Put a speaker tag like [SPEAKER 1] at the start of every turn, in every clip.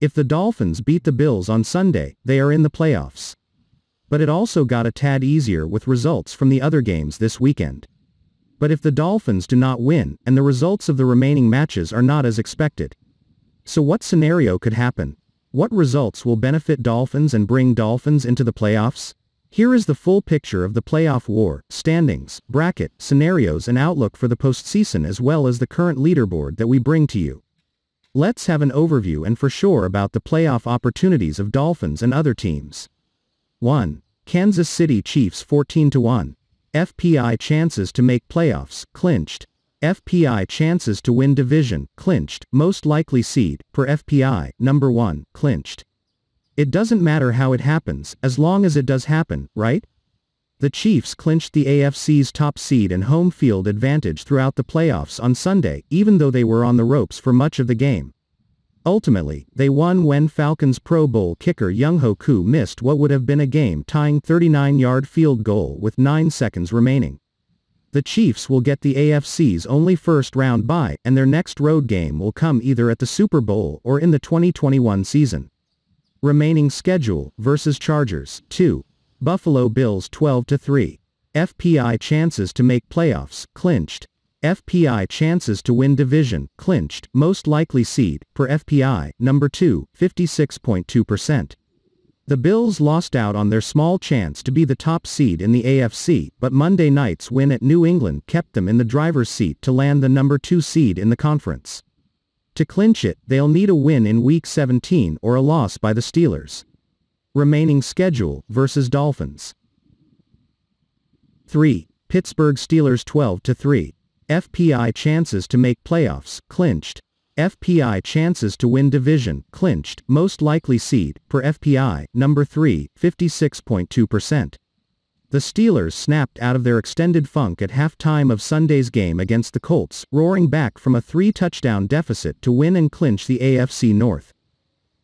[SPEAKER 1] If the Dolphins beat the Bills on Sunday, they are in the playoffs. But it also got a tad easier with results from the other games this weekend. But if the Dolphins do not win, and the results of the remaining matches are not as expected. So what scenario could happen? What results will benefit Dolphins and bring Dolphins into the playoffs? Here is the full picture of the playoff war, standings, bracket, scenarios and outlook for the postseason as well as the current leaderboard that we bring to you. Let's have an overview and for sure about the playoff opportunities of Dolphins and other teams. 1. Kansas City Chiefs 14 to 1. FPI chances to make playoffs, clinched. FPI chances to win division, clinched, most likely seed, per FPI, number 1, clinched. It doesn't matter how it happens, as long as it does happen, right? The Chiefs clinched the AFC's top seed and home field advantage throughout the playoffs on Sunday, even though they were on the ropes for much of the game. Ultimately, they won when Falcons Pro Bowl kicker Younghoe Koo missed what would have been a game-tying 39-yard field goal with 9 seconds remaining. The Chiefs will get the AFC's only first-round bye and their next road game will come either at the Super Bowl or in the 2021 season. Remaining schedule versus Chargers 2. Buffalo Bills 12 to 3. FPI chances to make playoffs clinched. FPI chances to win division clinched most likely seed per FPI number 2 56.2%. The Bills lost out on their small chance to be the top seed in the AFC, but Monday night's win at New England kept them in the driver's seat to land the number 2 seed in the conference. To clinch it, they'll need a win in Week 17 or a loss by the Steelers. Remaining schedule versus Dolphins. 3. Pittsburgh Steelers 12 to 3. FPI chances to make playoffs clinched. FPI chances to win division clinched most likely seed per FPI number 3 56.2%. The Steelers snapped out of their extended funk at halftime of Sunday's game against the Colts, roaring back from a three-touchdown deficit to win and clinch the AFC North.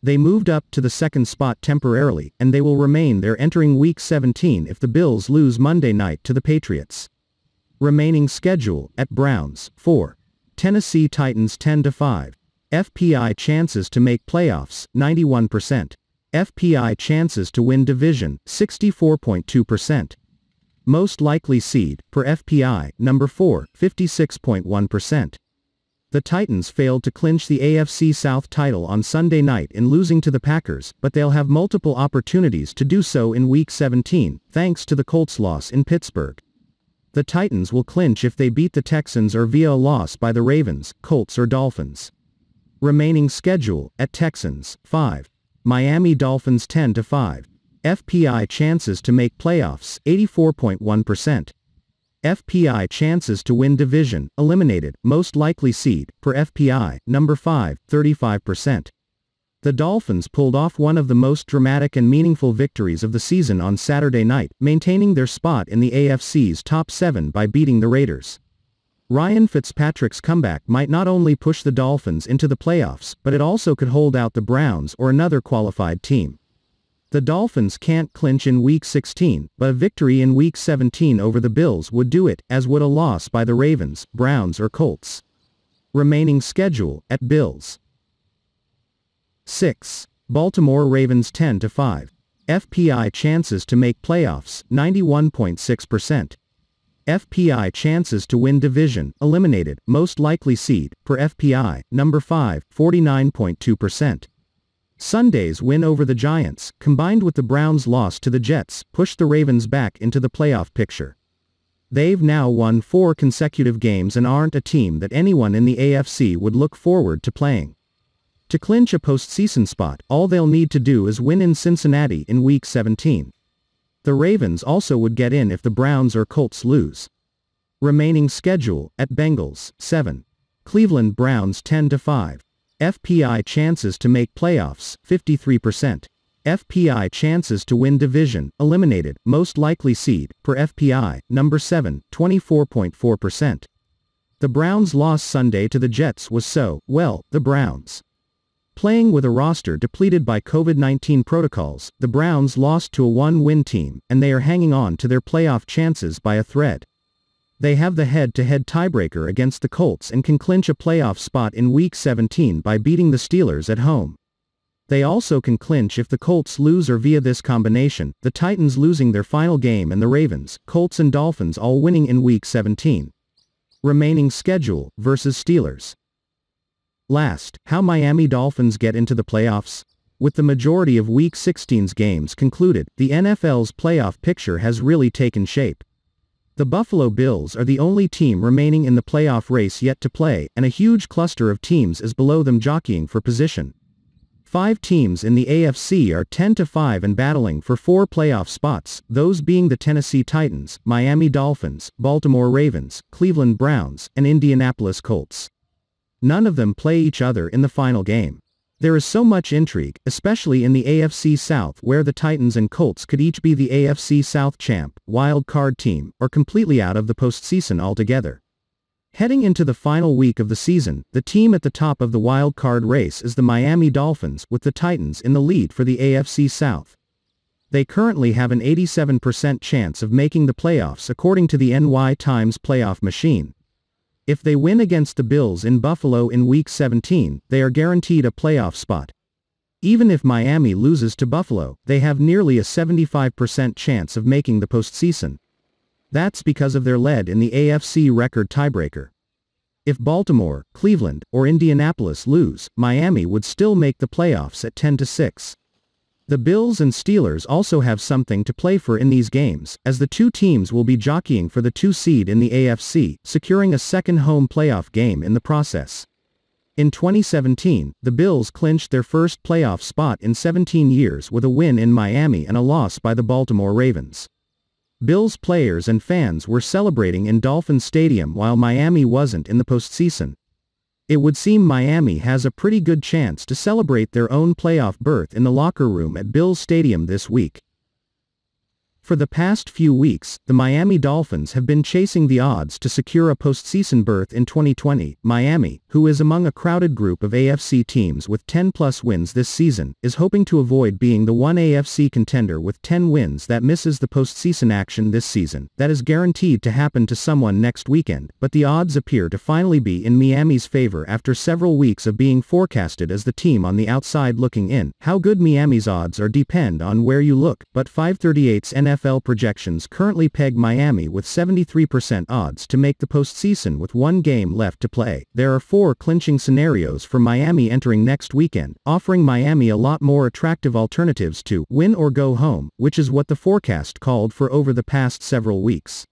[SPEAKER 1] They moved up to the second spot temporarily, and they will remain there entering Week 17 if the Bills lose Monday night to the Patriots. Remaining schedule, at Browns, 4. Tennessee Titans 10-5. FPI chances to make playoffs, 91%. FPI chances to win division, 64.2%. Most likely seed, per FPI, number 4, 56.1%. The Titans failed to clinch the AFC South title on Sunday night in losing to the Packers, but they'll have multiple opportunities to do so in Week 17, thanks to the Colts' loss in Pittsburgh. The Titans will clinch if they beat the Texans or via a loss by the Ravens, Colts or Dolphins. Remaining schedule, at Texans, 5. Miami Dolphins 10 to 5. FPI chances to make playoffs, 84.1%. FPI chances to win division, eliminated, most likely seed, per FPI, number 5, 35%. The Dolphins pulled off one of the most dramatic and meaningful victories of the season on Saturday night, maintaining their spot in the AFC's top 7 by beating the Raiders. Ryan Fitzpatrick's comeback might not only push the Dolphins into the playoffs, but it also could hold out the Browns or another qualified team. The Dolphins can't clinch in Week 16, but a victory in Week 17 over the Bills would do it, as would a loss by the Ravens, Browns or Colts. Remaining schedule, at Bills. 6. Baltimore Ravens 10 to 5. FPI chances to make playoffs, 91.6%. FPI chances to win division, eliminated, most likely seed, per FPI, number 5, 49.2%. Sunday's win over the Giants, combined with the Browns' loss to the Jets, pushed the Ravens back into the playoff picture. They've now won four consecutive games and aren't a team that anyone in the AFC would look forward to playing. To clinch a postseason spot, all they'll need to do is win in Cincinnati in Week 17. The Ravens also would get in if the Browns or Colts lose. Remaining schedule, at Bengals, 7. Cleveland Browns 10 to 5. FPI chances to make playoffs, 53%. FPI chances to win division, eliminated, most likely seed, per FPI, number 7, 24.4%. The Browns' loss Sunday to the Jets was so, well, the Browns. Playing with a roster depleted by COVID-19 protocols, the Browns lost to a one-win team, and they are hanging on to their playoff chances by a thread. They have the head-to-head tiebreaker against the Colts and can clinch a playoff spot in Week 17 by beating the Steelers at home. They also can clinch if the Colts lose or via this combination, the Titans losing their final game and the Ravens, Colts and Dolphins all winning in Week 17. Remaining schedule versus Steelers. Last, how Miami Dolphins get into the playoffs? With the majority of Week 16's games concluded, the NFL's playoff picture has really taken shape. The Buffalo Bills are the only team remaining in the playoff race yet to play, and a huge cluster of teams is below them jockeying for position. Five teams in the AFC are 10-5 and battling for four playoff spots, those being the Tennessee Titans, Miami Dolphins, Baltimore Ravens, Cleveland Browns, and Indianapolis Colts. None of them play each other in the final game. There is so much intrigue, especially in the AFC South where the Titans and Colts could each be the AFC South champ, wild card team, or completely out of the postseason altogether. Heading into the final week of the season, the team at the top of the wild card race is the Miami Dolphins with the Titans in the lead for the AFC South. They currently have an 87% chance of making the playoffs according to the NY Times playoff machine. If they win against the Bills in Buffalo in Week 17, they are guaranteed a playoff spot. Even if Miami loses to Buffalo, they have nearly a 75% chance of making the postseason. That's because of their lead in the AFC record tiebreaker. If Baltimore, Cleveland, or Indianapolis lose, Miami would still make the playoffs at 10 to 6. The Bills and Steelers also have something to play for in these games, as the two teams will be jockeying for the two seed in the AFC, securing a second home playoff game in the process. In 2017, the Bills clinched their first playoff spot in 17 years with a win in Miami and a loss by the Baltimore Ravens. Bills players and fans were celebrating in Dolphin Stadium while Miami wasn't in the postseason. It would seem Miami has a pretty good chance to celebrate their own playoff berth in the locker room at Bills Stadium this week. For the past few weeks, the Miami Dolphins have been chasing the odds to secure a postseason berth in 2020. Miami, who is among a crowded group of AFC teams with 10-plus wins this season, is hoping to avoid being the one AFC contender with 10 wins that misses the postseason action this season. That is guaranteed to happen to someone next weekend, but the odds appear to finally be in Miami's favor after several weeks of being forecasted as the team on the outside looking in. How good Miami's odds are depend on where you look, but 538's NFL NFL projections currently peg Miami with 73% odds to make the postseason with one game left to play. There are four clinching scenarios for Miami entering next weekend, offering Miami a lot more attractive alternatives to win or go home, which is what the forecast called for over the past several weeks.